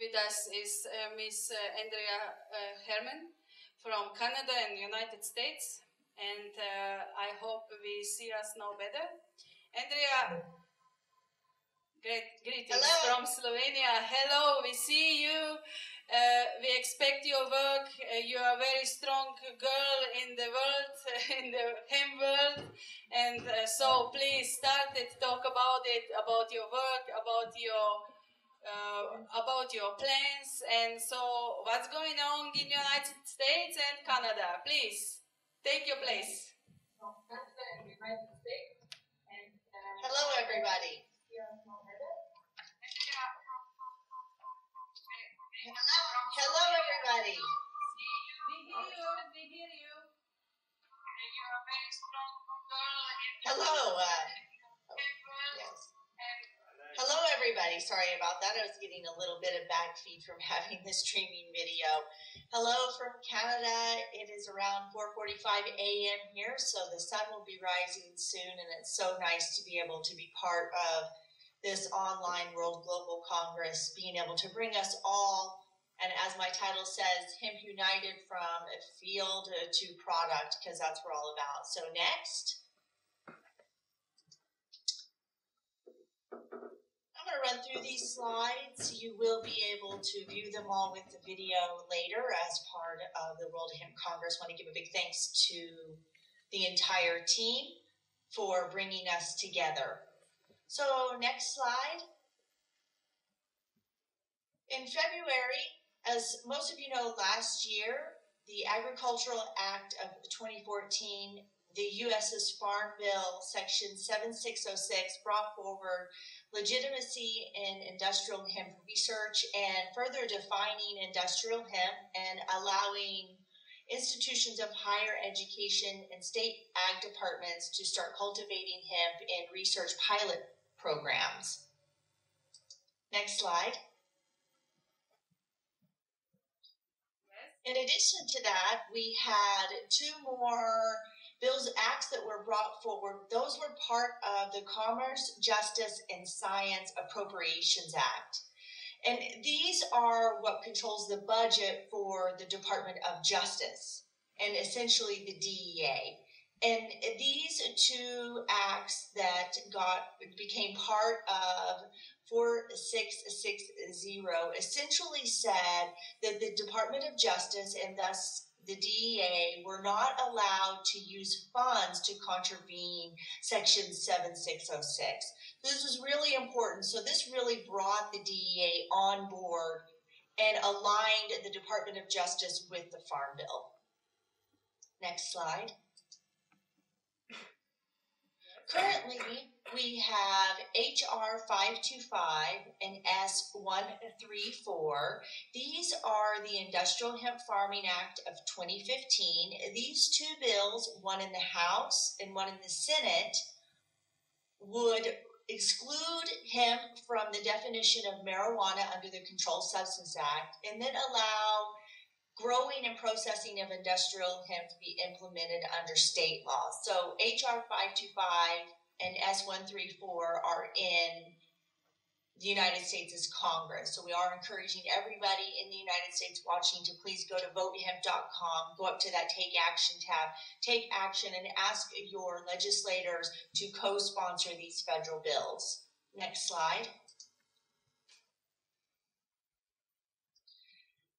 with us is uh, Miss uh, Anndrea uh, Hermann from Canada and United States, and uh, I hope we see us now better. Anndrea, great greetings Hello. from Slovenia. Hello, we see you. Uh, we expect your work. Uh, you are a very strong girl in the world, in the hemp world, and uh, so please start it. Talk about it, about your work, about your uh, about your plans, and so what's going on in the United States and Canada. Please take your place. Hello, everybody. Hello, everybody. We hear you. We hear you. Hello. Uh, oh, yes. Hello, everybody. Sorry about that. I was getting a little bit of back feed from having this streaming video. Hello from Canada. It is around 4:45 a.m. here, so the sun will be rising soon, and it's so nice to be able to be part of this online World Global Congress, being able to bring us all, and as my title says, Hemp United from a field to product, because that's what we're all about. So next. I'm going to run through these slides. You will be able to view them all with the video later as part of the World Hemp Congress. I want to give a big thanks to the entire team for bringing us together. So, next slide. In February, as most of you know, last year, the Agricultural Act of 2014, the U.S.'s Farm Bill, Section 7606, brought forward legitimacy in industrial hemp research and further defining industrial hemp and allowing institutions of higher education and state ag departments to start cultivating hemp in research pilot programs. Next slide. In addition to that, we had two more bills, acts that were brought forward. Those were part of the Commerce, Justice, and Science Appropriations Act. And these are what controls the budget for the Department of Justice and essentially the DEA. And these two acts that got became part of 4660 essentially said that the Department of Justice and thus the DEA were not allowed to use funds to contravene Section 7606. This was really important. So, this really brought the DEA on board and aligned the Department of Justice with the Farm Bill. Next slide. Currently, we have HR 525 and S134. These are the Industrial Hemp Farming Act of 2015. These two bills, one in the House and one in the Senate, would exclude hemp from the definition of marijuana under the Controlled Substance Act and then allow growing and processing of industrial hemp be implemented under state law. So HR 525 and S134 are in the United States' Congress. So we are encouraging everybody in the United States watching to please go to votehemp.com, go up to that Take Action tab, take action, and ask your legislators to co sponsor these federal bills. Next slide.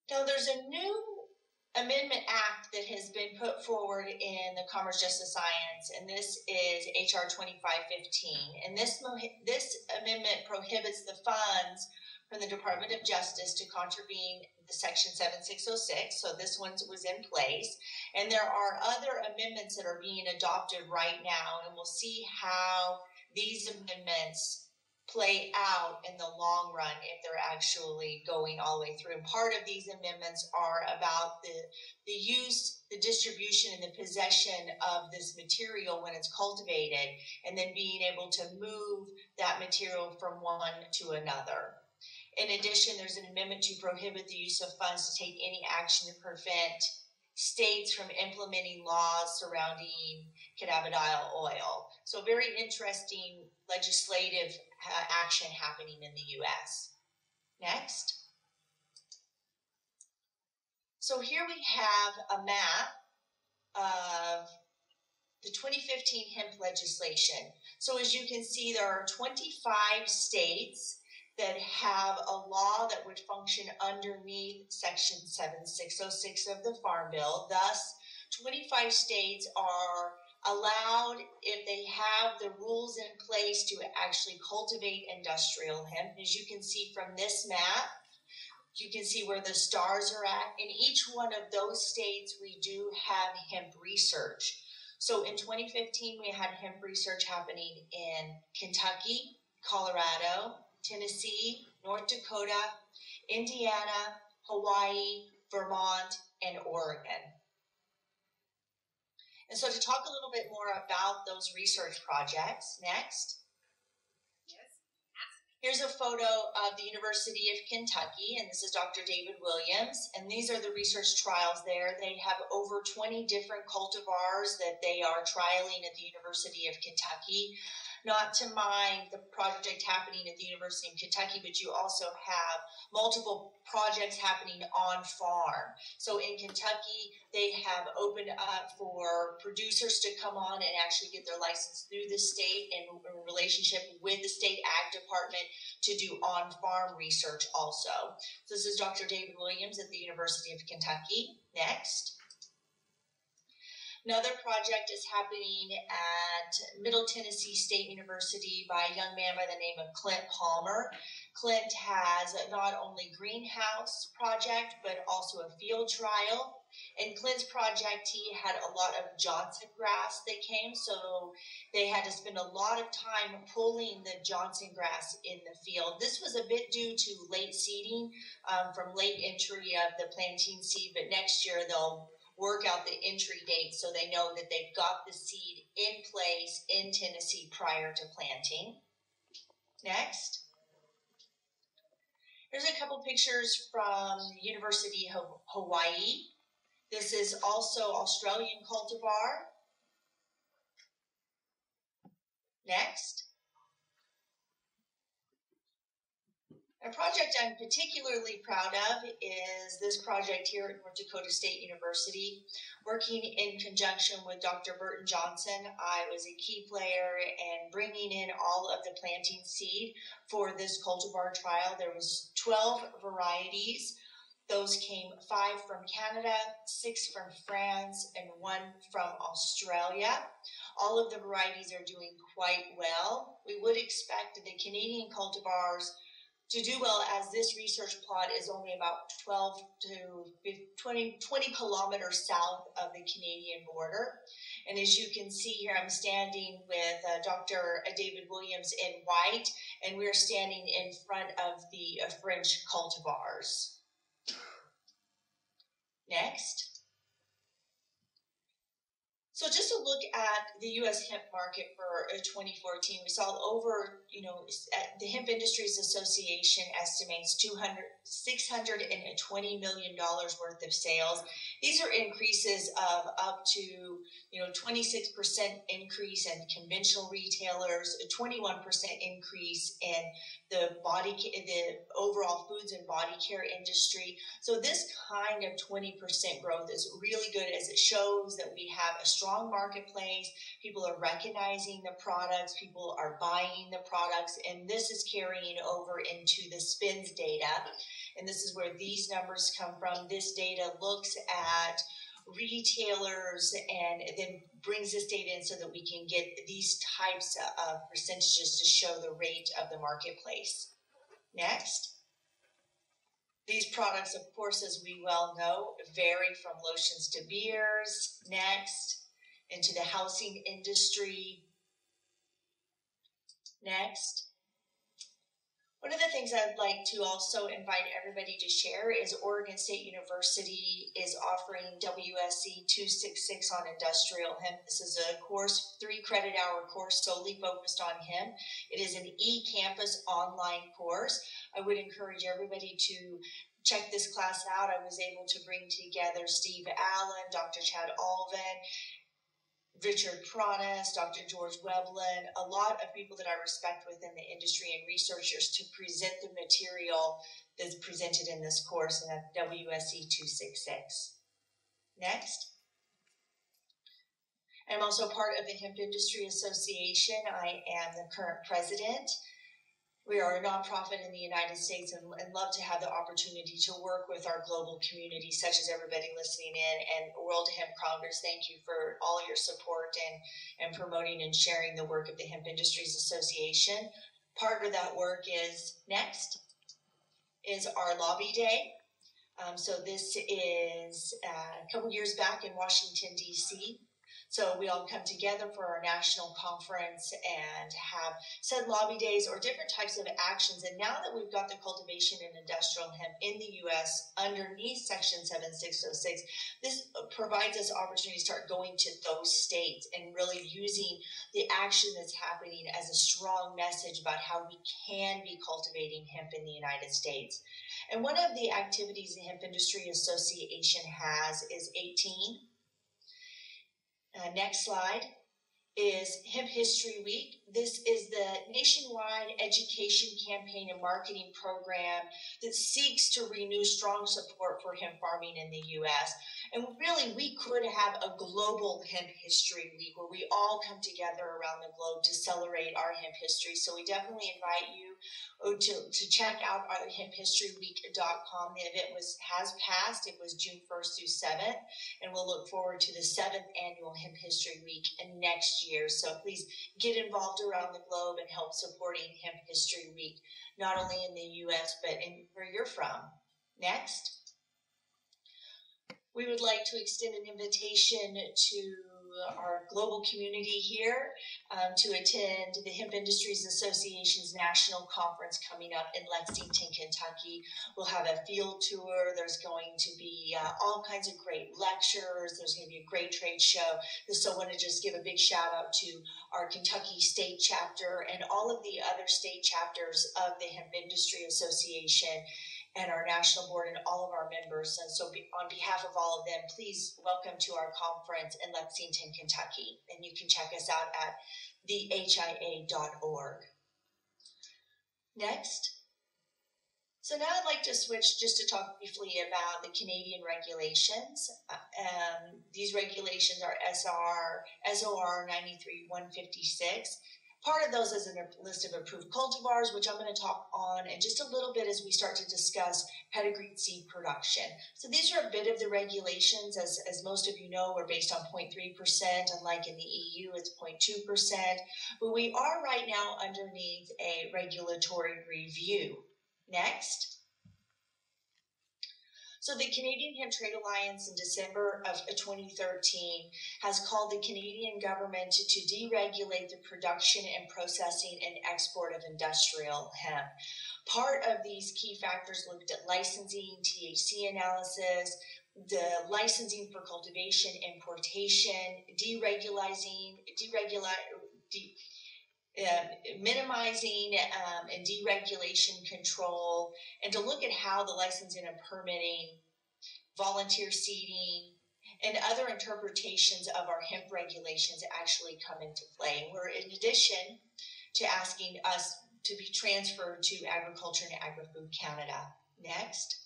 Now, there's a new amendment act that has been put forward in the Commerce Justice Science, and this is HR 2515. And this, this amendment prohibits the funds from the Department of Justice to contravene the Section 7606. So this one was in place. And there are other amendments that are being adopted right now, and we'll see how these amendments play out in the long run if they're actually going all the way through. And part of these amendments are about the, the use, the distribution, and the possession of this material when it's cultivated, and then being able to move that material from one to another. In addition, there's an amendment to prohibit the use of funds to take any action to prevent states from implementing laws surrounding cannabidiol oil. So, very interesting legislative action happening in the US. Next. So here we have a map of the 2015 hemp legislation. So as you can see, there are 25 states that have a law that would function underneath Section 7606 of the Farm Bill. Thus, 25 states are allowed, if they have the rules in place, to actually cultivate industrial hemp. As you can see from this map, you can see where the stars are at. In each one of those states, we do have hemp research. So in 2015, we had hemp research happening in Kentucky, Colorado, Tennessee, North Dakota, Indiana, Hawaii, Vermont, and Oregon. And so to talk a little bit more about those research projects, next. Here's a photo of the University of Kentucky, and this is Dr. David Williams, and these are the research trials there. They have over 20 different cultivars that they are trialing at the University of Kentucky not to mind the project happening at the University of Kentucky, but you also have multiple projects happening on farm. So in Kentucky, they have opened up for producers to come on and actually get their license through the state and in relationship with the state ag department to do on farm research also. So this is Dr. David Williams at the University of Kentucky. Next. Another project is happening at Middle Tennessee State University by a young man by the name of Clint Palmer. Clint has not only greenhouse project, but also a field trial. In Clint's project, he had a lot of Johnson grass that came, so they had to spend a lot of time pulling the Johnson grass in the field. This was a bit due to late seeding um, from late entry of the planting seed, but next year they'll work out the entry date so they know that they've got the seed in place in Tennessee prior to planting. Next. Here's a couple pictures from University of Hawaii. This is also Australian cultivar. Next. A project I'm particularly proud of is this project here at North Dakota State University. Working in conjunction with Dr. Burton Johnson, I was a key player in bringing in all of the planting seed for this cultivar trial. There was 12 varieties. Those came five from Canada, six from France, and one from Australia. All of the varieties are doing quite well. We would expect the Canadian cultivars to do well as this research plot is only about 12 to 20, 20 kilometers south of the Canadian border. And as you can see here, I'm standing with uh, Dr. David Williams in white, and we're standing in front of the uh, French cultivars. Next. So just to look at the U.S. hemp market for uh, 2014, we saw over, you know, the Hemp Industries Association estimates 200, 620 million dollars worth of sales. These are increases of up to, you know, 26% increase in conventional retailers, a 21% increase in the body, the overall foods and body care industry. So this kind of 20% growth is really good as it shows that we have a strong marketplace. People are recognizing the products, people are buying the products, and this is carrying over into the SPINS data. And this is where these numbers come from. This data looks at retailers and then brings this data in so that we can get these types of percentages to show the rate of the marketplace. Next. These products, of course, as we well know, vary from lotions to beers. Next, into the housing industry. Next, one of the things I'd like to also invite everybody to share is Oregon State University is offering WSE 266 on industrial hemp. This is a course, three credit hour course solely focused on hemp. It is an e-campus online course. I would encourage everybody to check this class out. I was able to bring together Steve Allen, Dr. Chad Ulven, Richard Pranas, Dr. George Weiblen, a lot of people that I respect within the industry and researchers to present the material that's presented in this course in WSE 266. Next. I'm also part of the Hemp Industry Association. I am the current president. We are a nonprofit in the United States and, and, love to have the opportunity to work with our global community, such as everybody listening in. And World Hemp Congress, thank you for all your support and, and promoting and sharing the work of the Hemp Industries Association. Part of that work is next is our lobby day. Um, so this is uh, a couple years back in Washington, D.C. So we all come together for our national conference and have said lobby days or different types of actions. And now that we've got the cultivation and industrial hemp in the U.S. underneath Section 7606, this provides us opportunity to start going to those states and really using the action that's happening as a strong message about how we can be cultivating hemp in the United States. And one of the activities the Hemp Industry Association has is 18 uh, next slide is Hemp History Week. This is the nationwide education campaign and marketing program that seeks to renew strong support for hemp farming in the U.S. And really, we could have a global hemp history week where we all come together around the globe to celebrate our hemp history. So we definitely invite you oh, to, to check out our hemphistoryweek.com. The event was has passed. It was June 1st through 7th. And we'll look forward to the seventh annual Hemp History Week next year. So please get involved around the globe and help supporting Hemp History Week, not only in the U.S., but in where you're from. Next we would like to extend an invitation to our global community here um, to attend the Hemp Industries Association's national conference coming up in Lexington, Kentucky. We'll have a field tour. There's going to be uh, all kinds of great lectures. There's going to be a great trade show. So I want to just give a big shout out to our Kentucky State chapter and all of the other state chapters of the Hemp Industry Association and our national board and all of our members. And so, be, on behalf of all of them, please welcome to our conference in Lexington, Kentucky. And you can check us out at thehia.org. Next. So now I'd like to switch just to talk briefly about the Canadian regulations. Um, these regulations are SR SOR 93156 Part of those is a list of approved cultivars, which I'm going to talk on in just a little bit as we start to discuss pedigreed seed production. So these are a bit of the regulations. As, as most of you know, we're based on 0.3%, unlike in the EU, it's 0.2%. But we are right now underneath a regulatory review. Next. So the Canadian Hemp Trade Alliance in December of uh, 2013 has called the Canadian government to, to deregulate the production and processing and export of industrial hemp. Part of these key factors looked at licensing, THC analysis, the licensing for cultivation, importation, deregulating, deregulate, de, uh, minimizing um, and deregulation control, and to look at how the licensing and permitting, volunteer seeding, and other interpretations of our hemp regulations actually come into play. And we're in addition to asking us to be transferred to Agriculture and Agri-Food Canada. Next.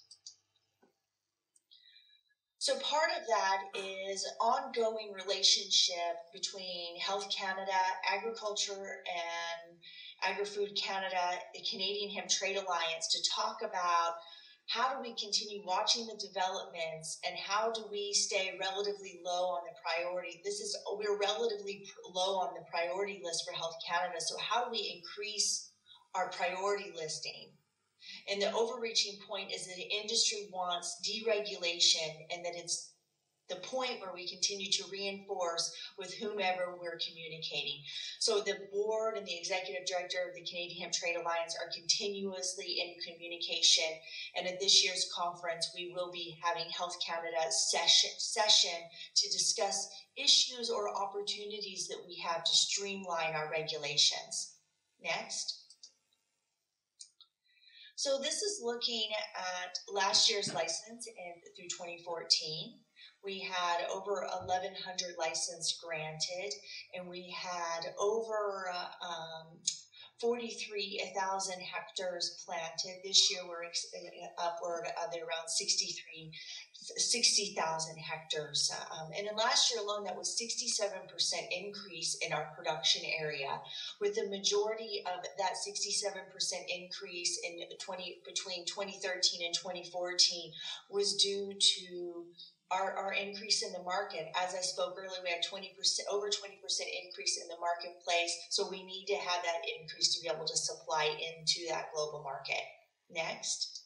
So part of that is ongoing relationship between Health Canada, Agriculture and Agri-Food Canada, the Canadian Hemp Trade Alliance to talk about how do we continue watching the developments and how do we stay relatively low on the priority. This is we're relatively low on the priority list for health canada so how do we increase our priority listing and the overreaching point is that the industry wants deregulation and that it's the point where we continue to reinforce with whomever we're communicating. So the board and the executive director of the Canadian Hemp Trade Alliance are continuously in communication. And at this year's conference, we will be having Health Canada session, session to discuss issues or opportunities that we have to streamline our regulations. Next. So this is looking at last year's license and through 2014. we had over 1,100 licenses granted, and we had over uh, um, 43,000 hectares planted. This year we're ex- upward of around 63 60,000 hectares. Um, and in last year alone, that was 67% increase in our production area, with the majority of that 67% increase in 20 between 2013 and 2014 was due to our, our increase in the market. As I spoke earlier, we had 20% over 20% increase in the marketplace. So we need to have that increase to be able to supply into that global market. Next.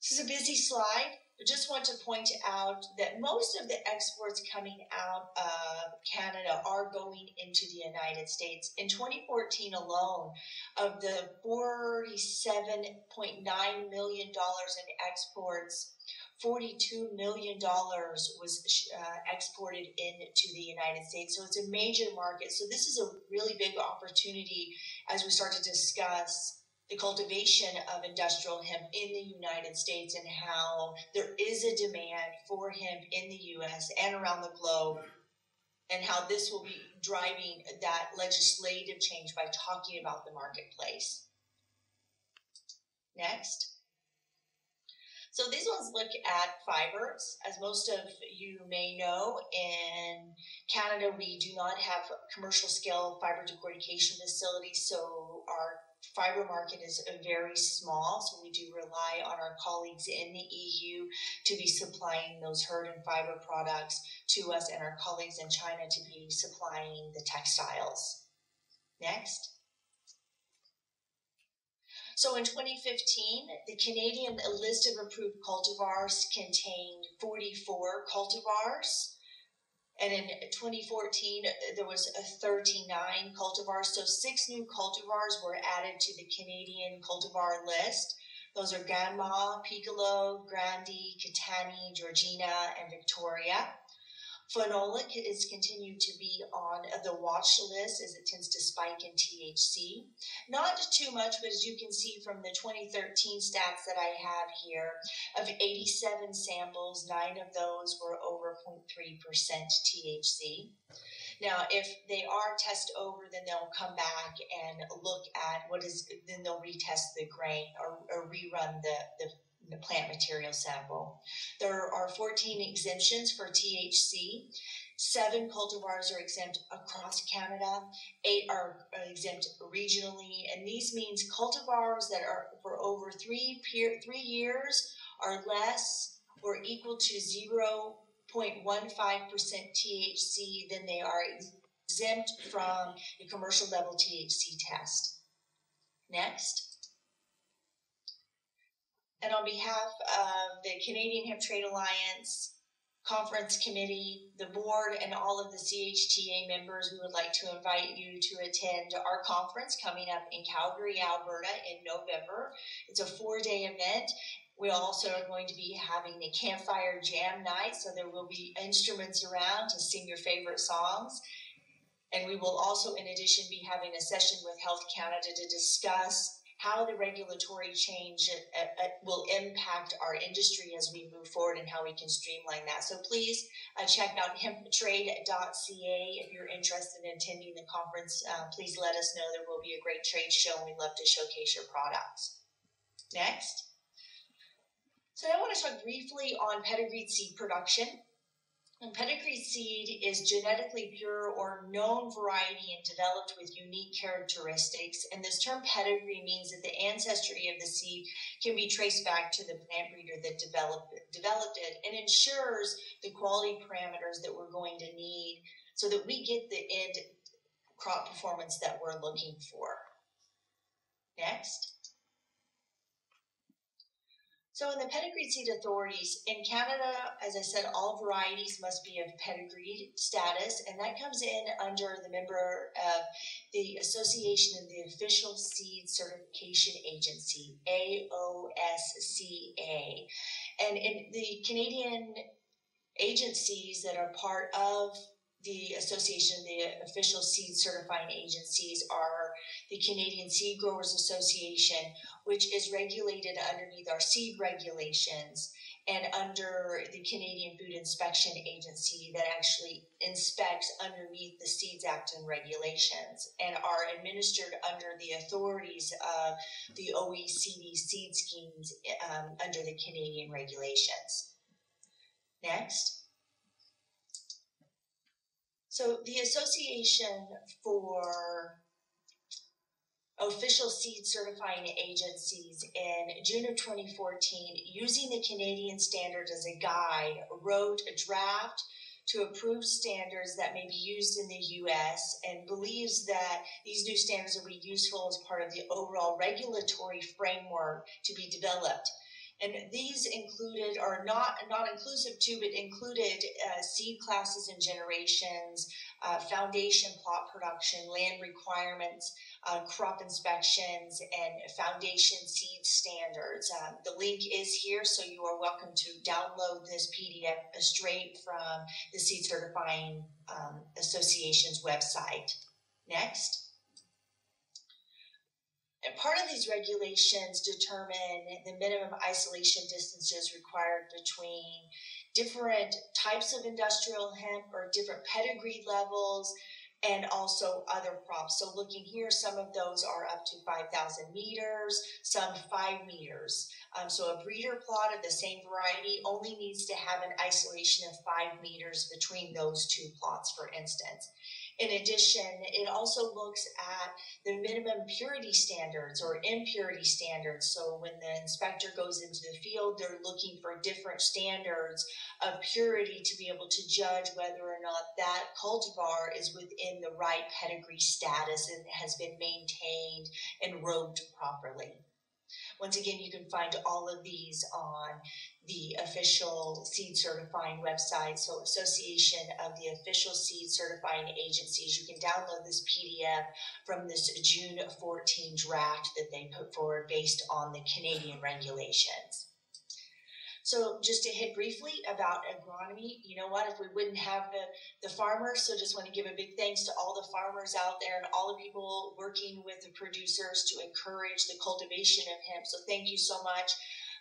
This is a busy slide. I just want to point out that most of the exports coming out of Canada are going into the United States. In 2014 alone, of the $47.9 million in exports, $42 million was uh, exported into the United States. So it's a major market. So this is a really big opportunity as we start to discuss the cultivation of industrial hemp in the United States and how there is a demand for hemp in the US and around the globe, and how this will be driving that legislative change by talking about the marketplace. Next. So these ones look at fibers. As most of you may know, in Canada, we do not have commercial scale fiber decortication facilities, so our fiber market is very small, so we do rely on our colleagues in the EU to be supplying those hurd and fiber products to us and our colleagues in China to be supplying the textiles. Next. So in 2015, the Canadian list of approved cultivars contained 44 cultivars. And in 2014, there was a 39 cultivars. So six new cultivars were added to the Canadian cultivar list. Those are CanMa, Piccolo, Grandi, Katani, Georgina, and Victoria. Finola is continued to be on the watch list as it tends to spike in THC. Not too much, but as you can see from the 2013 stats that I have here, of 87 samples, nine of those were over 0.3% THC. Now, if they are test over, then they'll come back and look at what is, then they'll retest the grain or, or rerun the, the the plant material sample. There are 14 exemptions for THC. Seven cultivars are exempt across Canada. Eight are exempt regionally, and these means cultivars that are for over three peer, three years are less or equal to 0.15% THC, then they are exempt from the commercial level THC test. Next. And on behalf of the Canadian Hemp Trade Alliance, conference committee, the board, and all of the CHTA members, we would like to invite you to attend our conference coming up in Calgary, Alberta in November. It's a four day event. We also are going to be having a campfire jam night, so there will be instruments around to sing your favorite songs. And we will also, in addition, be having a session with Health Canada to discuss how the regulatory change uh, uh, will impact our industry as we move forward and how we can streamline that. So please uh, check out hemptrade.ca if you're interested in attending the conference. Uh, please let us know. There will be a great trade show and we'd love to showcase your products. Next. So I want to talk briefly on pedigreed seed production. And pedigree seed is genetically pure or known variety and developed with unique characteristics. And this term pedigree means that the ancestry of the seed can be traced back to the plant breeder that developed, developed it and ensures the quality parameters that we're going to need so that we get the end crop performance that we're looking for. Next. So in the pedigreed seed authorities, in Canada, as I said, all varieties must be of pedigreed status, and that comes in under the member of the Association of the Official Seed Certification Agency, AOSCA. And in the Canadian agencies that are part of the association, the official seed certifying agencies are the Canadian Seed Growers Association, which is regulated underneath our seed regulations. and under the Canadian Food Inspection Agency that actually inspects underneath the Seeds Act and regulations and are administered under the authorities of the OECD seed schemes um, under the Canadian regulations. Next. So the Association for official seed certifying agencies in June of 2014, using the Canadian standard as a guide, wrote a draft to approve standards that may be used in the US and believes that these new standards will be useful as part of the overall regulatory framework to be developed and these included are not not inclusive to but included uh, seed classes and generations uh, foundation plot production land requirements uh, crop inspections and foundation seed standards. Um, the link is here so you are welcome to download this pdf straight from the seed certifying um, association's website. Next and part of these regulations determine the minimum isolation distances required between different types of industrial hemp or different pedigree levels and also other crops. So looking here, some of those are up to 5,000 meters, some five meters. Um, so a breeder plot of the same variety only needs to have an isolation of five meters between those two plots, for instance. In addition, it also looks at the minimum purity standards or impurity standards. So when the inspector goes into the field, they're looking for different standards of purity to be able to judge whether or not that cultivar is within the right pedigree status and has been maintained and rogued properly. Once again, you can find all of these on the official seed certifying website. So Association of the Official Seed Certifying Agencies. You can download this PDF from this June 14 draft that they put forward based on the Canadian regulations. So just to hit briefly about agronomy, you know what, if we wouldn't have the, the farmers, so just want to give a big thanks to all the farmers out there and all the people working with the producers to encourage the cultivation of hemp. So thank you so much.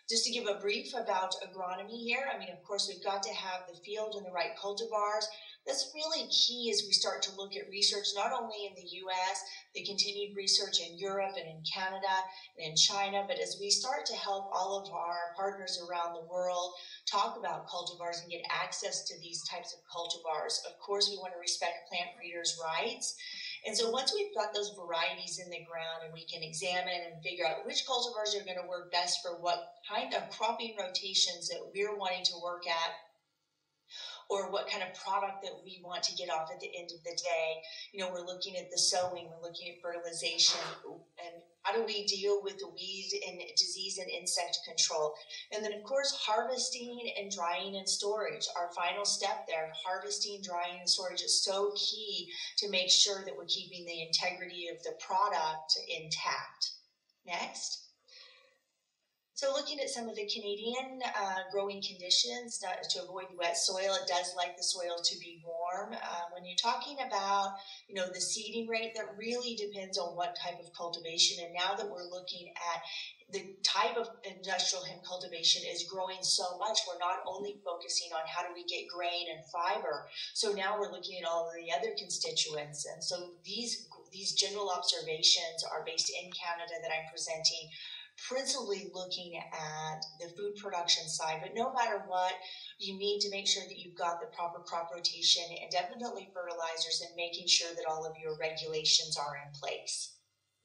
Just to give a brief about agronomy here, I mean, of course, we've got to have the field and the right cultivars. That's really key as we start to look at research, not only in the US, the continued research in Europe and in Canada and in China, but as we start to help all of our partners around the world talk about cultivars and get access to these types of cultivars, of course, we want to respect plant breeders' rights. And so once we've got those varieties in the ground and we can examine and figure out which cultivars are going to work best for what kind of cropping rotations that we're wanting to work at or what kind of product that we want to get off at the end of the day. You know, we're looking at the sowing, we're looking at fertilization, and how do we deal with the weed and disease and insect control? And then, of course, harvesting and drying and storage. Our final step there, harvesting, drying, and storage is so key to make sure that we're keeping the integrity of the product intact. Next. So looking at some of the Canadian uh, growing conditions to avoid wet soil, it does like the soil to be warm. Uh, when you're talking about, you know, the seeding rate, that really depends on what type of cultivation. And now that we're looking at the type of industrial hemp cultivation is growing so much, we're not only focusing on how do we get grain and fiber. So now we're looking at all of the other constituents. And so these these general observations are based in Canada that I'm presenting principally looking at the food production side. But no matter what, you need to make sure that you've got the proper crop rotation and definitely fertilizers and making sure that all of your regulations are in place.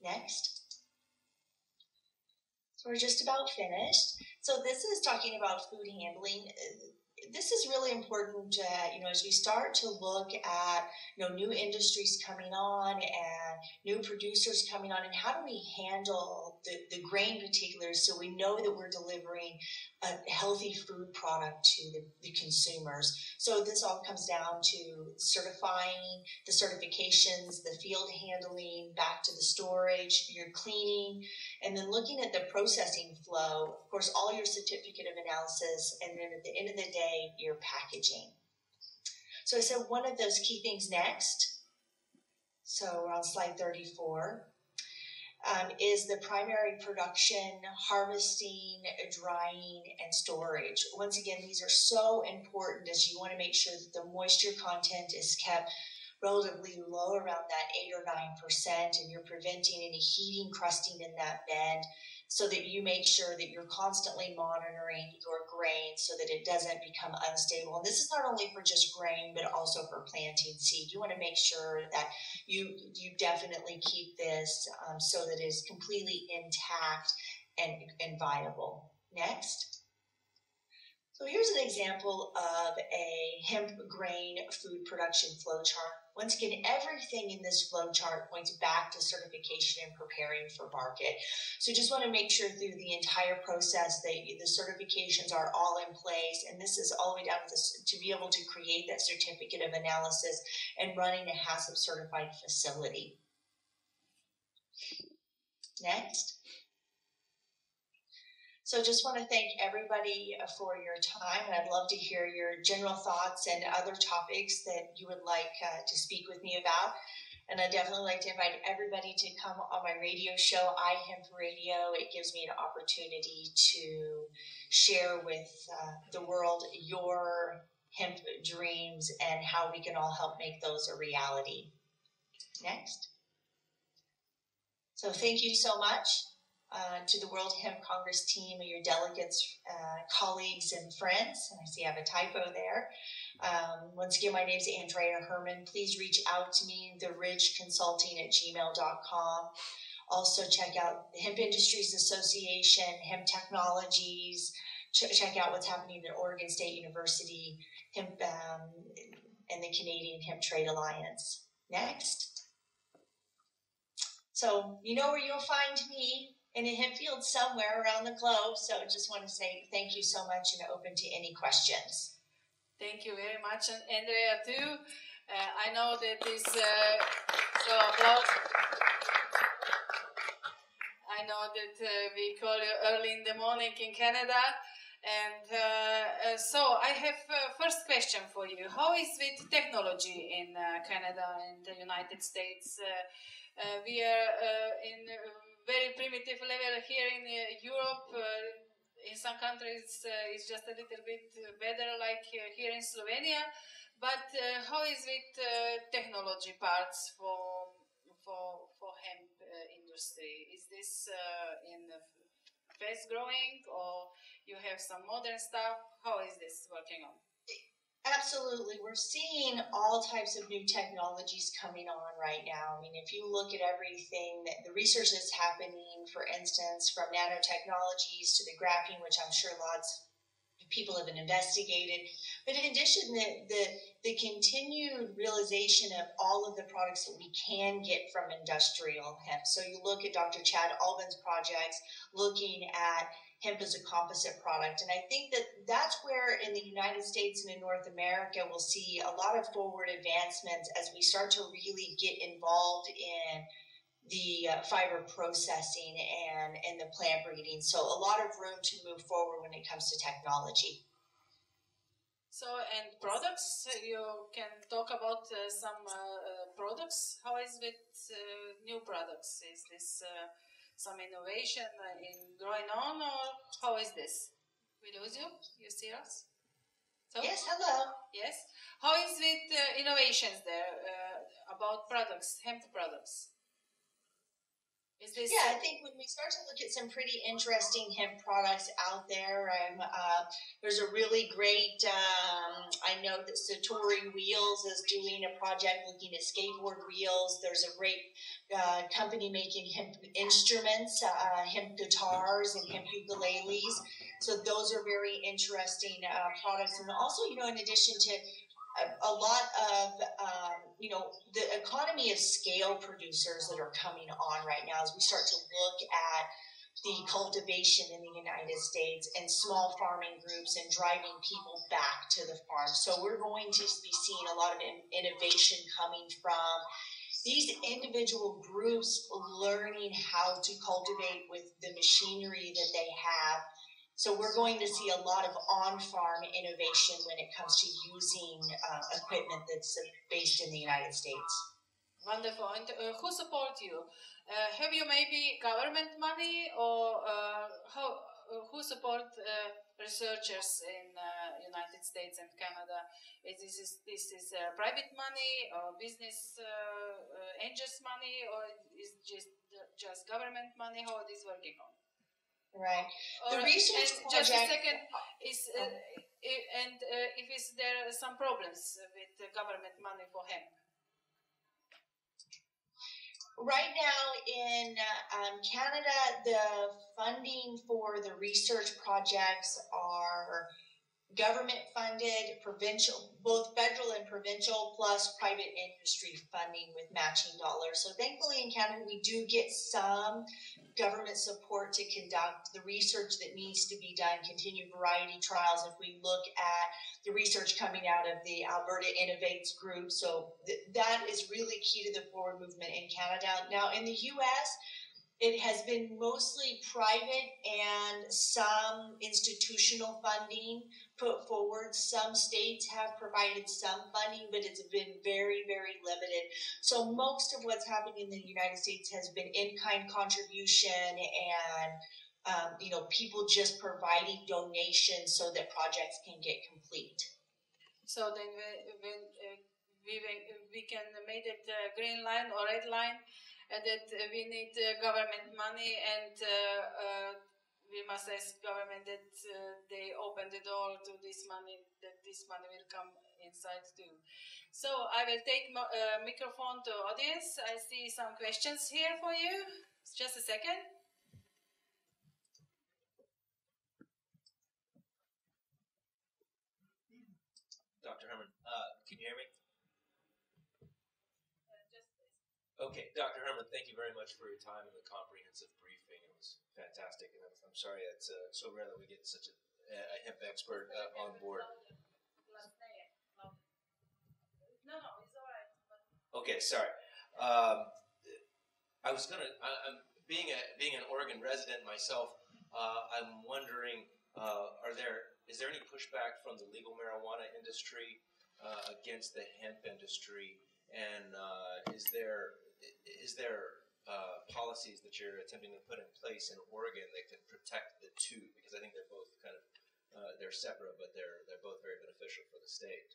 Next. So we're just about finished. So this is talking about food handling this is really important, uh, you know, as we start to look at, you know, new industries coming on and new producers coming on, and how do we handle the, the grain particulars so we know that we're delivering a healthy food product to the, the consumers. So this all comes down to certifying the certifications, the field handling, back to the storage, your cleaning, and then looking at the processing flow. Of course, all your certificate of analysis, and then at the end of the day, your packaging. So I said one of those key things next. So we're on slide 34 um, is the primary production, harvesting, drying, and storage. Once again, these are so important as you want to make sure that the moisture content is kept relatively low around that 8 or 9% and you're preventing any heating crusting in that bed so that you make sure that you're constantly monitoring your grain so that it doesn't become unstable. And this is not only for just grain, but also for planting seed. You want to make sure that you you definitely keep this um, so that it is completely intact and, and viable. Next. So here's an example of a hemp grain food production flow chart. Once again, everything in this flow chart points back to certification and preparing for market. So just want to make sure through the entire process that the certifications are all in place. And this is all the way down to, this, to be able to create that certificate of analysis and running a HACCP certified facility. Next. So just want to thank everybody uh, for your time, and I'd love to hear your general thoughts and other topics that you would like uh, to speak with me about. And I'd definitely like to invite everybody to come on my radio show, iHemp Radio. It gives me an opportunity to share with uh, the world your hemp dreams and how we can all help make those a reality. Next. So thank you so much uh, to the World Hemp Congress team, your delegates, uh, colleagues, and friends. And I see I have a typo there. Um, once again, my name is Anndrea Hermann. Please reach out to me, theridgeconsulting at gmail.com. Also, check out the Hemp Industries Association, Hemp Technologies. Ch- check out what's happening at Oregon State University, Hemp, um, and the Canadian Hemp Trade Alliance. Next. So, you know where you'll find me in a field somewhere around the globe. So I just want to say thank you so much and open to any questions. Thank you very much, and Anndrea too. Uh, I know that this uh, so applause. I know that uh, we call you early in the morning in Canada. And uh, uh, so I have uh, first question for you. How is with technology in Canada and the United States? we are in a very primitive level here in uh, Europe. Uh, in some countries, uh, it's just a little bit better, like here in Slovenia. But how is with technology parts for for for hemp industry? Is this in fast growing, or you have some modern stuff? How is this working on? Absolutely. We're seeing all types of new technologies coming on right now. I mean, if you look at everything that the research that's happening, for instance, from nanotechnologies to the graphene, which I'm sure lots people have been investigated, but in addition, the, the, the continued realization of all of the products that we can get from industrial hemp. So you look at Dr. Chad Ulven's projects looking at hemp as a composite product. And I think that that's where in the United States and in North America we'll see a lot of forward advancements as we start to really get involved in the uh, fiber processing and, and the plant breeding. So a lot of room to move forward when it comes to technology. So, and products, you can talk about uh, some uh, uh products. How is with uh, new products? Is this uh, some innovation in going on, or how is this? We lose you? You see us? So, yes, hello. Yes. How is with uh, innovations there uh, about products, hemp products? Yeah, I think when we start to look at some pretty interesting hemp products out there, um, uh, there's a really great. Um, I know that Satori Wheels is doing a project looking at skateboard wheels. There's a great uh, company making hemp instruments, uh, hemp guitars, and hemp ukuleles. So those are very interesting uh, products. And also, you know, in addition to a, lot of um, you know the economy of scale producers that are coming on right now as we start to look at the cultivation in the United States and small farming groups and driving people back to the farm. So we're going to be seeing a lot of innovation coming from these individual groups learning how to cultivate with the machinery that they have so we're going to see a lot of on-farm innovation when it comes to using uh, equipment that's based in the United States. Wonderful. And uh, who support you? Uh, have you maybe government money or uh, how, uh, who support uh, researchers in United States and Canada? Is this is, this is private money or business angels money or is just just government money? How it is working on? Right. The research project. Just a second. Is uh, and uh, if is there some problems with the government money for hemp? Right now in uh, um, Canada, the funding for the research projects are government funded, provincial, both federal and provincial, plus private industry funding with matching dollars. So thankfully in Canada, we do get some government support to conduct the research that needs to be done, continued variety trials. If we look at the research coming out of the Alberta Innovates group, so th- that is really key to the forward movement in Canada. Now, in the US, it has been mostly private and some institutional funding put forward. Some states have provided some funding, but it's been very, very limited. So most of what's happening in the United States has been in-kind contribution and um, you know people just providing donations so that projects can get complete. So then when, uh, we, we can make it uh, green line or red line uh, that we need uh, government money and uh, we must ask government that uh, they open the door to this money, that this money will come inside too. So I will take uh, microphone to audience. I see some questions here for you. Just a second. Dr. Hermann, uh, can you hear me? Okay, Dr. Hermann, thank you very much for your time and the comprehensive briefing. It was fantastic, and I'm, sorry it's uh, so rare that we get such a, a hemp expert uh, on board. Okay, sorry. Um, I was gonna. Being a being an Oregon resident myself. Uh, I'm wondering, uh, are there is there any pushback from the legal marijuana industry uh, against the hemp industry, and uh, is there is there uh, policies that you're attempting to put in place in Oregon that could protect the two? Because I think they're both kind of uh, they're separate, but they're they're both very beneficial for the state.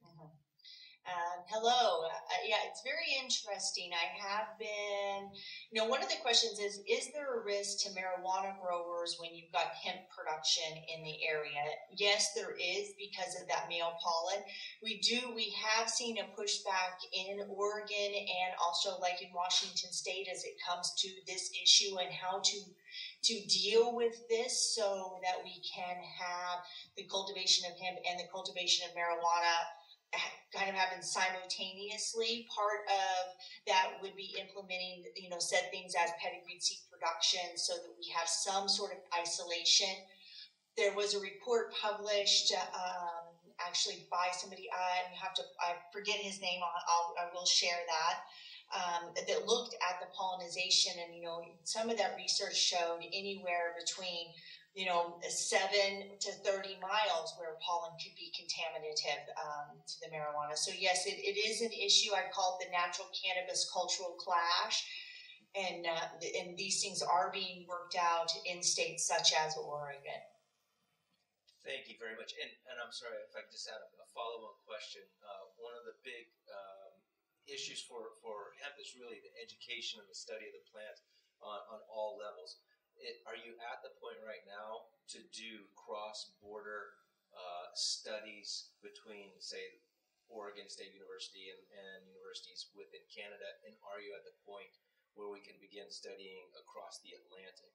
Mm-hmm. Um, hello. Uh, yeah, it's very interesting. I have been, you know, one of the questions is Is there a risk to marijuana growers when you've got hemp production in the area? Yes, there is because of that male pollen. We do, we have seen a pushback in Oregon and also like in Washington State as it comes to this issue and how to to deal with this so that we can have the cultivation of hemp and the cultivation of marijuana kind of happen simultaneously. Part of that would be implementing, you know, said things as pedigreed seed production so that we have some sort of isolation. There was a report published, um, actually by somebody. I have to, I forget his name. I'll, I will share that. Um, that looked at the pollination, and you know, some of that research showed anywhere between you know, seven to 30 miles where pollen could be contaminative um, to the marijuana. So, yes, it, it is an issue. I call it the natural cannabis cultural clash. And, uh, and these things are being worked out in states such as Oregon. Thank you very much. And, and I'm sorry if I just had a, a follow up question. Uh, one of the big um, issues for, for hemp is really the education and the study of the plant on, on all levels it, are you at the point right now to do cross-border uh, studies between, say, Oregon State University and, and universities within Canada, and are you at the point where we can begin studying across the Atlantic?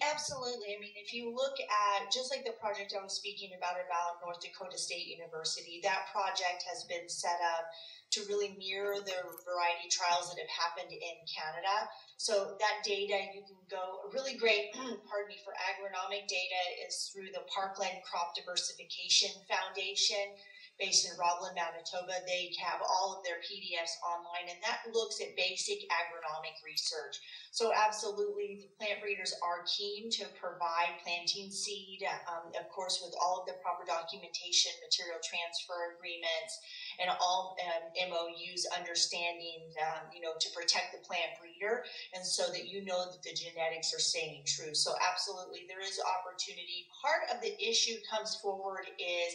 Absolutely. I mean, if you look at just like the project I was speaking about about North Dakota State University, that project has been set up to really mirror the variety trials that have happened in Canada. So that data you can go a really great, pardon me, for agronomic data is through the Parkland Crop Diversification Foundation. Based in Roblin, Manitoba. They have all of their PDFs online, and that looks at basic agronomic research. So, absolutely, the plant breeders are keen to provide planting seed, um, of course, with all of the proper documentation, material transfer agreements, and all um, MOUs, understanding, um, you know, to protect the plant breeder, and so that you know that the genetics are staying true. So, absolutely, there is opportunity. Part of the issue comes forward is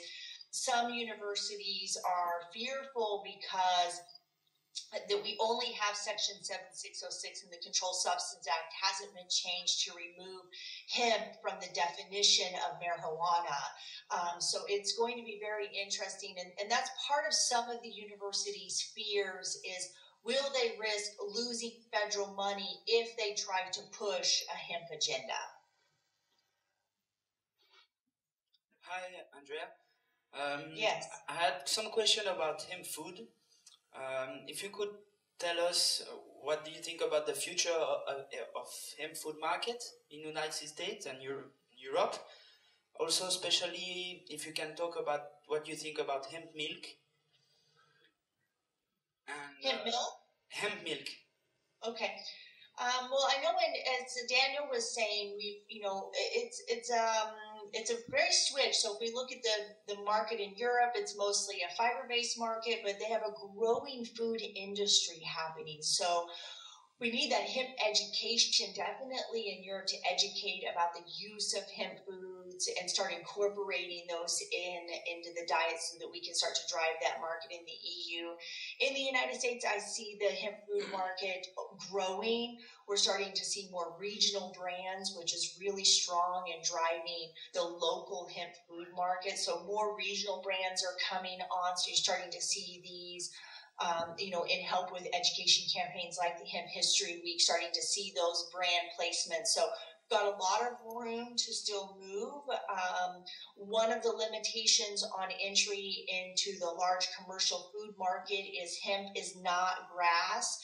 some universities are fearful because that we only have section 7606 in the controlled substance act hasn't been changed to remove hemp from the definition of marijuana. Um, so it's going to be very interesting and, and that's part of some of the university's fears is will they risk losing federal money if they try to push a hemp agenda? Hi Anndrea um, yes. I had some question about hemp food. Um, if you could tell us uh, what do you think about the future of, of hemp food market in United States and Europe? Also, especially if you can talk about what you think about hemp milk. And, hemp uh, milk. Hemp milk. Okay. Um, well, I know, when, as Daniel was saying, we, you know, it's it's um it's a very switch. So if we look at the, the market in Europe, it's mostly a fiber based market, but they have a growing food industry happening. So we need that hemp education definitely in Europe to educate about the use of hemp foods and start incorporating those in into the diet so that we can start to drive that market in the EU. In the United States, I see the hemp food market growing. We're starting to see more regional brands, which is really strong in driving the local hemp food market. So more regional brands are coming on. So you're starting to see these um, you know, in help with education campaigns like the Hemp History Week, starting to see those brand placements. So got a lot of room to still move. Um, one of the limitations on entry into the large commercial food market is hemp is not GRAS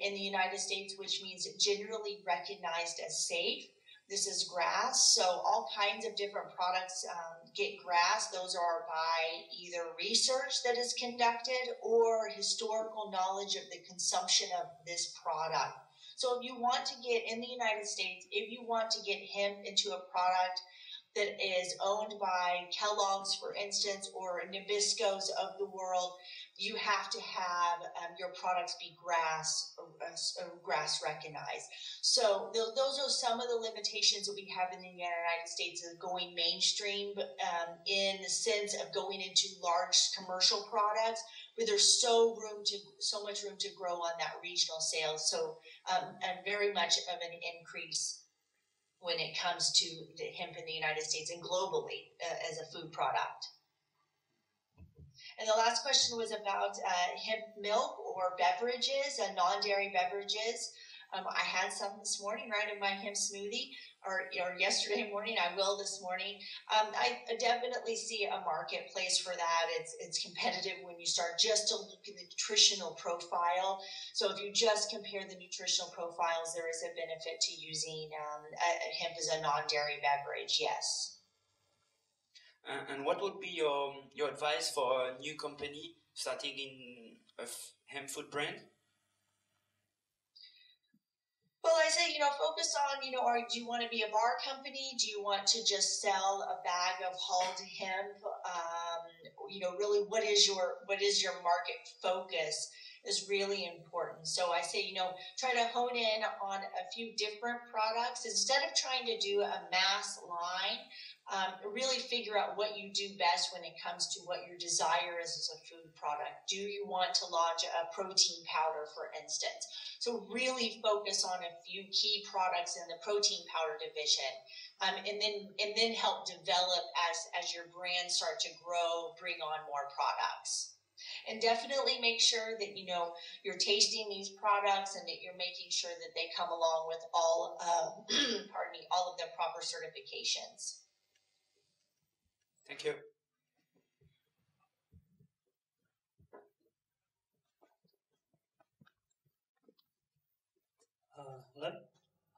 in the United States, which means generally recognized as safe. This is GRAS, so all kinds of different products um, get GRAS. Those are by either research that is conducted or historical knowledge of the consumption of this product. So if you want to get in the United States, if you want to get hemp into a product that is owned by Kellogg's, for instance, or Nabisco's of the world, you have to have um, your products be GRAS uh, GRAS recognized. So th- those are some of the limitations that we have in the United States of going mainstream um, in the sense of going into large commercial products, but there's so room to so much room to grow on that regional sales. So um, and very much of an increase when it comes to the hemp in the United States and globally uh, as a food product. And the last question was about uh, hemp milk or beverages, uh, non-dairy beverages. Um, I had some this morning, right, in my hemp smoothie, or, or yesterday morning. I will this morning. Um, I definitely see a marketplace for that. It's it's competitive when you start just to look at the nutritional profile. So if you just compare the nutritional profiles, there is a benefit to using um, a, hemp as a non-dairy beverage. Yes. and what would be your your advice for a new company starting in a hemp food brand? Well, I say, you know, focus on, you know, or do you want to be a bar company? Do you want to just sell a bag of hulled hemp? Um, you know, really, what is your what is your market focus? Is really important. So I say, you know, try to hone in on a few different products instead of trying to do a mass line um, really figure out what you do best when it comes to what your desire is as a food product. Do you want to launch a protein powder, for instance? So really focus on a few key products in the protein powder division, um, and then and then help develop as as your brand start to grow, bring on more products. And definitely make sure that you know you're tasting these products and that you're making sure that they come along with all, uh, pardon me, all of the proper certifications. Thank you. Uh, hello.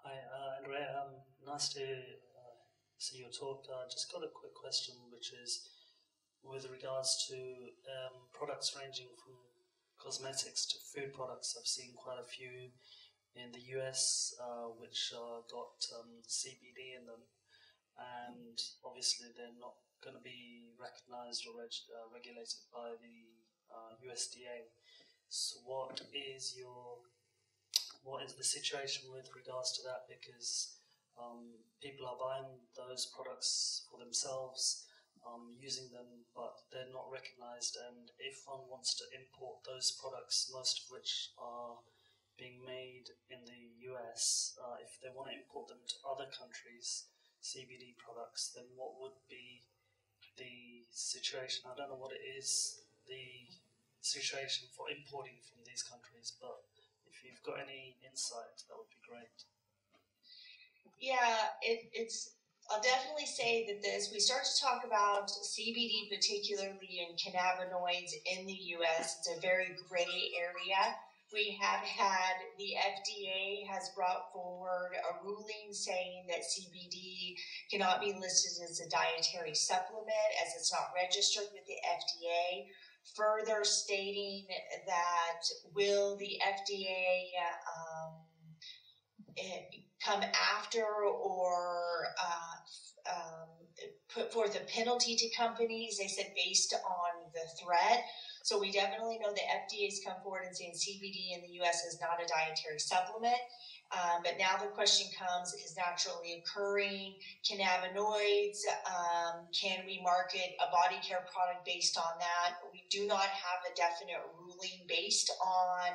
Hi, uh, Anndrea. Um, nice to uh, see your talk. I uh, just got a quick question, which is with regards to um, products ranging from cosmetics to food products. I've seen quite a few in the US uh, which uh, got um, CBD in them, and obviously they're not going to be recognized or reg- uh, regulated by the USDA. Uh, so, what is your what is the situation with regards to that? Because um, people are buying those products for themselves um, using them, but they're not recognized. And if one wants to import those products, most of which are being made in the US, uh, if they want to import them to other countries, CBD products, then what would be the situation? I don't know what it is, the situation for importing from these countries, but if you've got any insight, that would be great. Yeah, it, it's I'll definitely say that this, we start to talk about CBD, particularly in cannabinoids in the US, it's a very gray area. We have had the FDA has brought forward a ruling saying that CBD cannot be listed as a dietary supplement as it's not registered with the FDA. Further stating that will the FDA um, eh, come after or uh, um, put forth a penalty to companies. They said based on the threat. So we definitely know the FDA has come forward and saying CBD in the U.S. is not a dietary supplement. Um, but now the question comes: Is naturally occurring cannabinoids? Um, can we market a body care product based on that? We do not have a definite ruling based on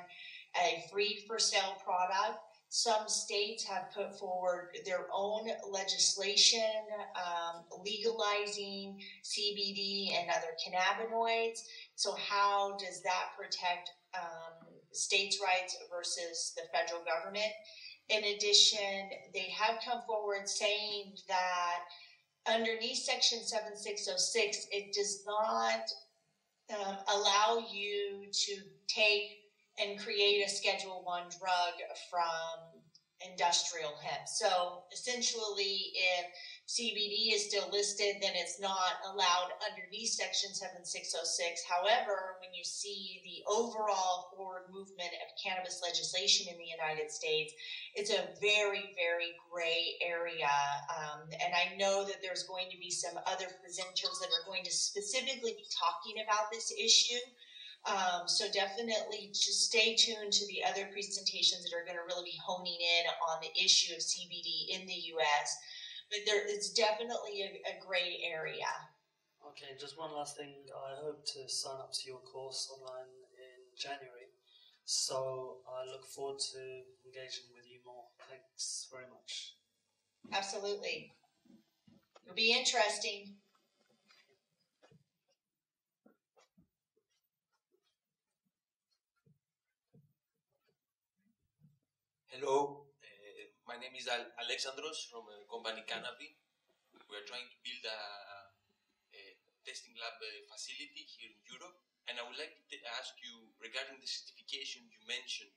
a free for sale product. Some states have put forward their own legislation um, legalizing CBD and other cannabinoids. So, how does that protect um, states' rights versus the federal government? In addition, they have come forward saying that underneath Section 7606, it does not um, allow you to take and create a Schedule One drug from industrial hemp. So essentially, if CBD is still listed, then it's not allowed underneath Section 7606. However, when you see the overall forward movement of cannabis legislation in the United States, it's a very, very gray area. Um, and I know that there's going to be some other presenters that are going to specifically be talking about this issue. Um, so definitely just stay tuned to the other presentations that are going to really be honing in on the issue of CBD in the U.S. But there, it's definitely a, a gray area. Okay, just one last thing. I hope to sign up to your course online in January. So I look forward to engaging with you more. Thanks very much. Absolutely. It'll be interesting. Hello, uh, my name is Al- Alexandros from uh, company Canopy. We are trying to build a, a testing lab uh, facility here in Europe, and I would like to ask you regarding the certification you mentioned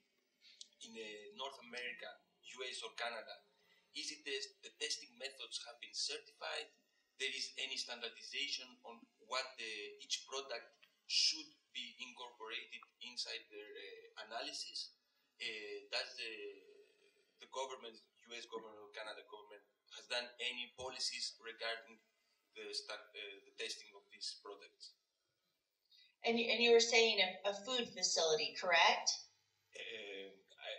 in uh, North America, US, or Canada. Is it the, the testing methods have been certified? There is any standardization on what the, each product should be incorporated inside their analysis? Does the the government, U.S. government or Canada government, has done any policies regarding the, start, uh, the testing of these products. And, and you were saying a, a food facility, correct? Uh, I,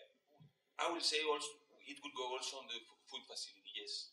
I will say also it would go also on the food facility, yes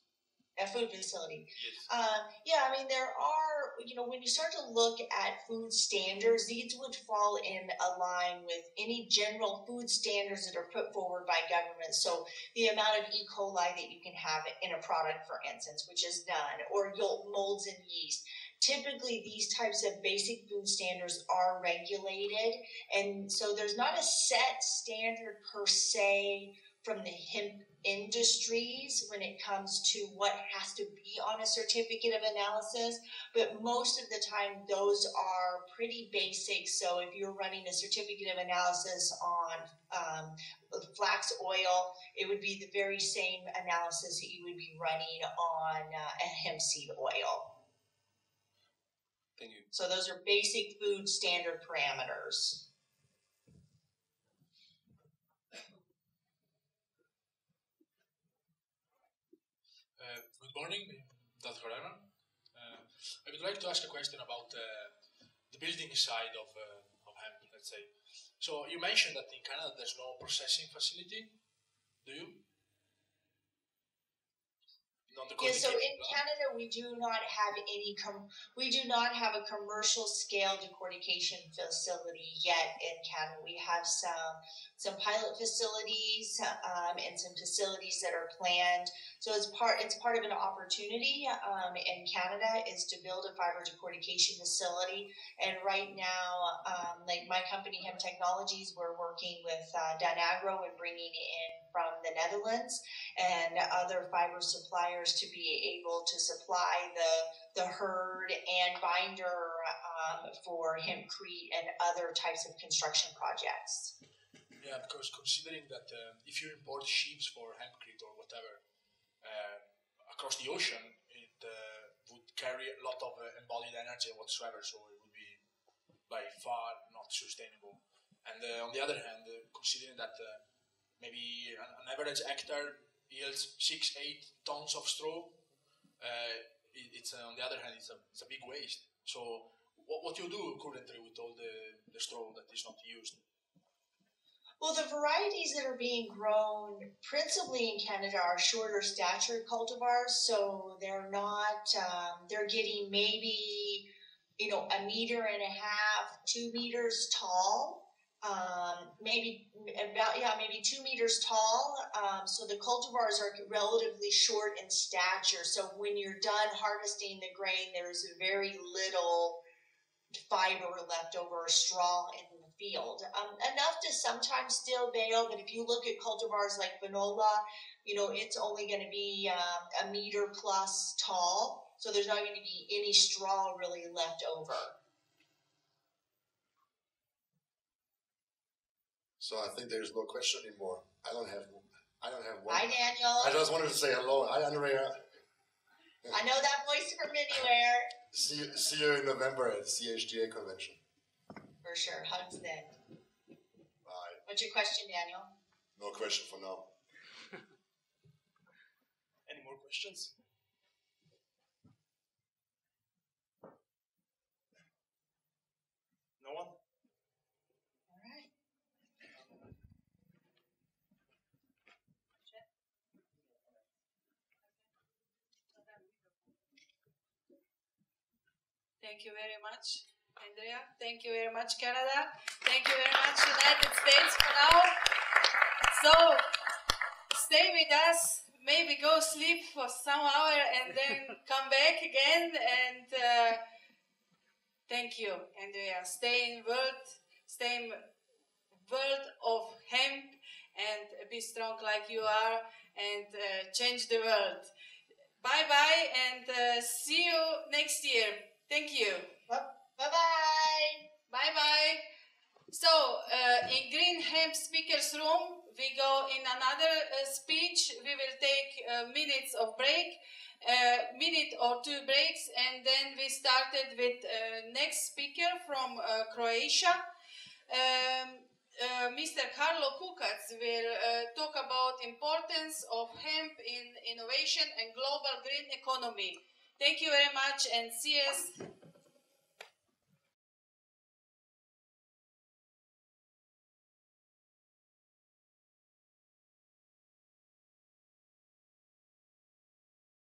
a food facility. Yes. Uh, yeah, I mean, there are, you know, when you start to look at food standards, these would fall in a line with any general food standards that are put forward by government. So the amount of E. coli that you can have in a product, for instance, which is none, or molds and yeast. Typically, these types of basic food standards are regulated, and so there's not a set standard per se from the hemp industries when it comes to what has to be on a certificate of analysis, but most of the time those are pretty basic. So if you're running a certificate of analysis on um, flax oil, it would be the very same analysis that you would be running on uh, a hemp seed oil. Thank you. So those are basic food standard parameters. Uh, good morning, Dr. Herrera. Uh, I would like to ask a question about uh, the building side of, uh, of hemp, let's say. So you mentioned that in Canada there's no processing facility. Do you? Yeah, so in? Canada, we do not have any com- we do not have a commercial scale decortication facility yet in Canada. We have some some pilot facilities um, and some facilities that are planned. So it's part it's part of an opportunity um, in Canada is to build a fiber decortication facility. And right now, um, like my company, Hem Technologies, we're working with uh, Dun Agro and bringing in from the Netherlands and other fiber suppliers to be able to supply the the hurd and binder um, for hempcrete and other types of construction projects. Yeah, because considering that uh, if you import sheeps for hempcrete or whatever uh, across the ocean, it uh, would carry a lot of uh, embodied energy whatsoever, so it would be by far not sustainable. And uh, on the other hand, uh, considering that maybe an, average hectare yields six, eight tons of straw, uh, it, it's uh, on the other hand, it's a, it's a big waste. So, what, what you do currently with all the, the straw that is not used? Well, the varieties that are being grown principally in Canada are shorter stature cultivars, so they're not, um, they're getting maybe, you know, a meter and a half, two meters tall. Um, maybe about, yeah, maybe two meters tall. Um, so the cultivars are relatively short in stature. So when you're done harvesting the grain, there's very little fiber left over or straw in the field. Um, enough to sometimes still bale, but if you look at cultivars like Finola, you know, it's only going to be um, a meter plus tall. So there's not going to be any straw really left over. So I think there's no question anymore. I don't have. I don't have one. Hi, Daniel. I just wanted to say hello. Hi, Anndrea. I know that voice from anywhere. See you, see you in November at the CHTA convention. For sure. Hugs then. Bye. What's your question, Daniel? No question for now. Any more questions? Thank you very much, Anndrea. Thank you very much, Canada. Thank you very much, United States for now. So, stay with us. Maybe go sleep for some hour and then come back again. And uh, thank you, Anndrea. Stay in world, stay in world of hemp, and be strong like you are, and uh, change the world. Bye bye, and uh, see you next year. Thank you. Bye bye. Bye bye. So, uh, in Green Hemp Speakers Room, we go in another uh, speech. We will take uh, minutes of break, uh, minute or two breaks, and then we started with uh, next speaker from uh, Croatia. Um, uh, Mr. Karlo Kukac will uh, talk about importance of hemp in innovation and global green economy. Thank you very much and see us